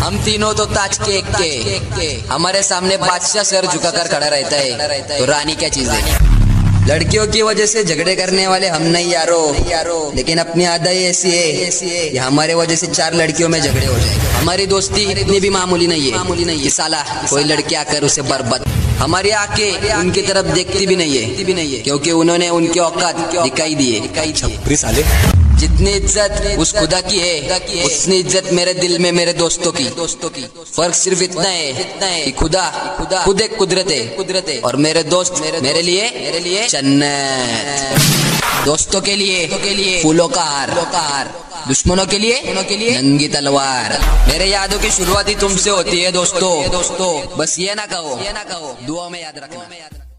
हम तीनों तो ताज के एक के। हमारे सामने बादशाह सर झुकाकर खड़ा रहता है। तो रानी क्या चीज़ है? लड़कियों की वजह से झगड़े करने वाले हम नहीं यारो। यारो लेकिन अपनी है ऐसी है हमारे वजह से चार लड़कियों में झगड़े हो जाए हमारी दोस्ती इतनी भी मामूली नहीं है मामूली नहीं है साला कोई लड़की आकर उसे बर्बाद हमारी आँखें उनकी तरफ़ देखती भी नहीं है भी नहीं है क्योंकि उन्होंने उनके औकात दिखाई दिए छपरी साले। जितनी इज़्ज़त उस खुदा की है उतनी इज़्ज़त मेरे दिल में मेरे दोस्तों की। दोस्तों की फ़र्क सिर्फ़ इतना है इतना है कि खुदा खुदा खुद एक कुदरत है कुदरत है और मेरे दोस्त मेरे लिए मेरे लिए जन्नत। दोस्तों के लिए के लिए फूलों का हार। दुश्मनों के लिए के लिए नंगी तलवार। मेरे यादों की शुरुआत ही तुमसे होती है दोस्तों। दोस्तों। बस ये ना कहो। ये ना कहो। दुआ में याद रखना।